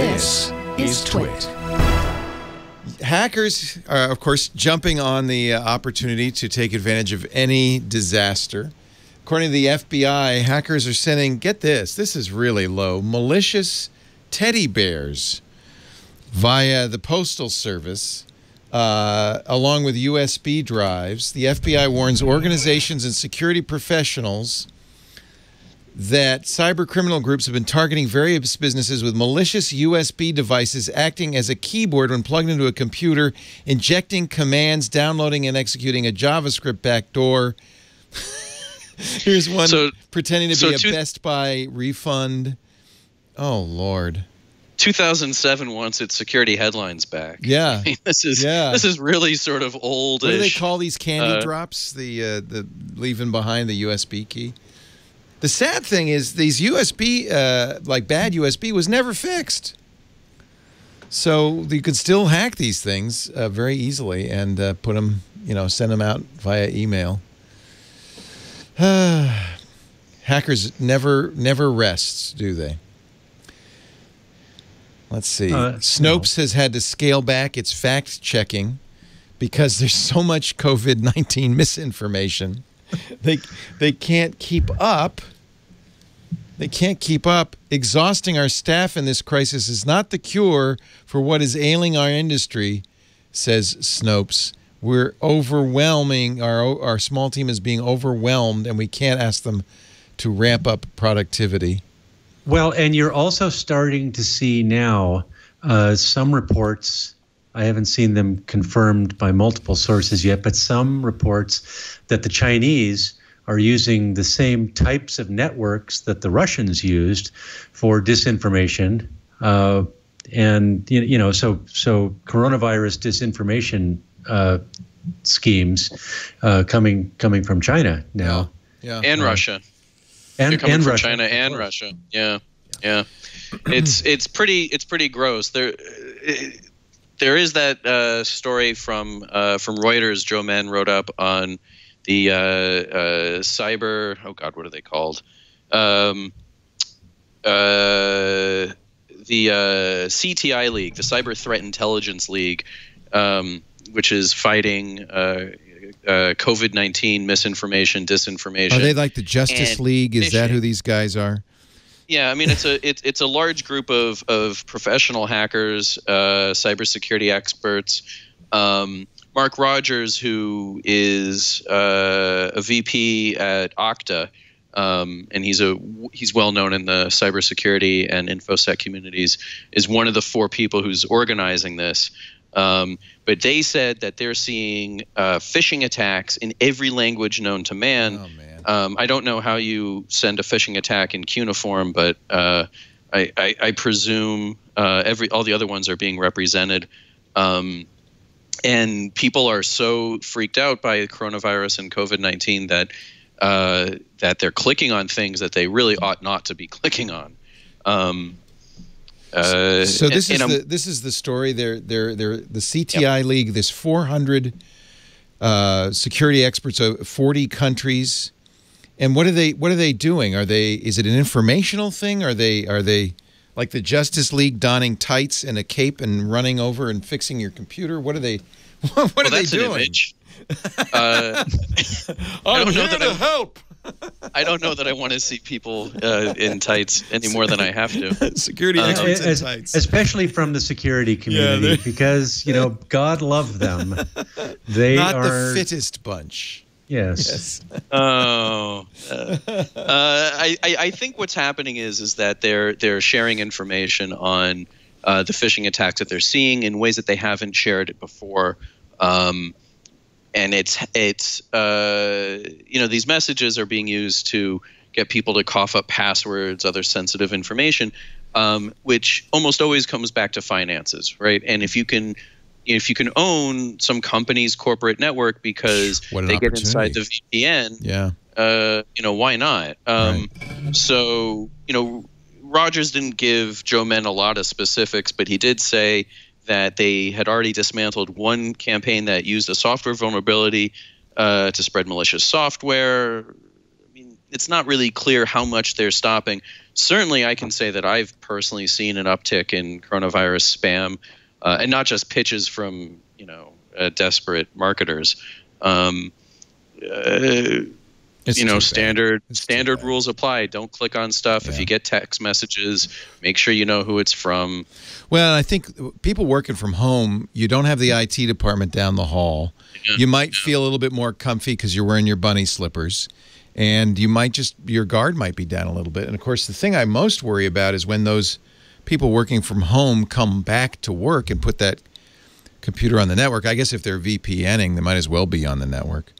This is Twit. Hackers are, of course, jumping on the uh, opportunity to take advantage of any disaster. According to the FBI, hackers are sending, get this, this is really low, malicious teddy bears via the Postal Service, uh, along with USB drives. The FBI warns organizations and security professionals that cyber criminal groups have been targeting various businesses with malicious USB devices acting as a keyboard when plugged into a computer, injecting commands, downloading and executing a JavaScript backdoor. Here's one So- pretending to so be a Best Buy refund. Oh, Lord. 2007 wants its security headlines back. Yeah. I mean, this is Yeah. this is really sort of oldish. What do they call these candy Uh, drops? The uh, the leaving behind the USB key. The sad thing is these USB, uh, like bad USB, was never fixed. So you could still hack these things uh, very easily and uh, put them, you know, send them out via email. Hackers never never rests, do they? Let's see. Uh, Snopes has had to scale back its fact checking because there's so much COVID 19 misinformation. they, they can't keep up. They can't keep up. Exhausting our staff in this crisis is not the cure for what is ailing our industry, says Snopes. We're overwhelming, our, our small team is being overwhelmed, and we can't ask them to ramp up productivity. Well, and you're also starting to see now uh, some reports. I haven't seen them confirmed by multiple sources yet, but some reports that the Chinese are using the same types of networks that the Russians used for disinformation. Uh, and you you know, so so coronavirus disinformation uh, schemes uh, coming coming from China now, Yeah. and Russia. and coming and from Russia, China and course. Russia. Yeah, yeah. it's it's pretty it's pretty gross. There there is that uh, story from uh, from Reuters. Joe Menn wrote up on the uh, uh, cyber. Oh God, what are they called? Um, uh, the uh, CTI League, the Cyber Threat Intelligence League, um, which is fighting uh, uh, COVID nineteen misinformation, disinformation. Are they like the Justice and League? Is that who these guys are? Yeah, I mean it's a it's it's a large group of of professional hackers, uh, cybersecurity experts. Um, Marc Rogers, who is uh, a VP at Okta, um, and he's a he's well known in the cybersecurity and infosec communities, is one of the four people who's organizing this. Um, but they said that they're seeing uh, phishing attacks in every language known to man. Oh man. Um, I don't know how you send a phishing attack in cuneiform, but uh, I, I, I presume uh, every all the other ones are being represented. Um, and people are so freaked out by coronavirus and COVID nineteen that uh, that they're clicking on things that they really ought not to be clicking on. Um, uh, so this and- is I'm- the this is the story. They're they're they're the CTI League. This 400 uh, security experts of 40 countries. And what are they what are they doing? Are they is it an informational thing? Are they are they like the Justice League donning tights and a cape and running over and fixing your computer? What are they what are well, they that's an doing? image. Uh, I'm don't know here that to I- help. I don't know that I want to see people uh, in tights any more than I have to. Security experts in tights. especially from the security community, they're- because you know God love them. They Not are the fittest bunch. Yes. Oh, uh, uh, I, I I think what's happening is is that they're they're sharing information on uh, the phishing attacks that they're seeing in ways that they haven't shared it before. Um, and it's it's uh, you know these messages are being used to get people to cough up passwords, other sensitive information, um, which almost always comes back to finances, right? And if you can if you can own some company's corporate network because they get inside the. VPN, Yeah. uh, you know, why not? Um, So, you know, Rogers didn't give Joe Menn a lot of specifics, but he did say that they had already dismantled one campaign that used a software vulnerability uh, to spread malicious software. I mean, it's not really clear how much they're stopping. Certainly, I can say that I've personally seen an uptick in coronavirus spam, uh, and not just pitches from you know uh, desperate marketers. Um, uh, you know, standard standard rules apply. Don't click on stuff. If you get text messages, make sure you know who it's from. Well, I think people working from home, you don't have the IT department down the hall. Yeah. You might feel a little bit more comfy because you're wearing your bunny slippers. And you might just, your guard might be down a little bit. And of course, the thing I most worry about is when those people working from home come back to work and put that computer on the network. I guess if they're VPNing, they might as well be on the network.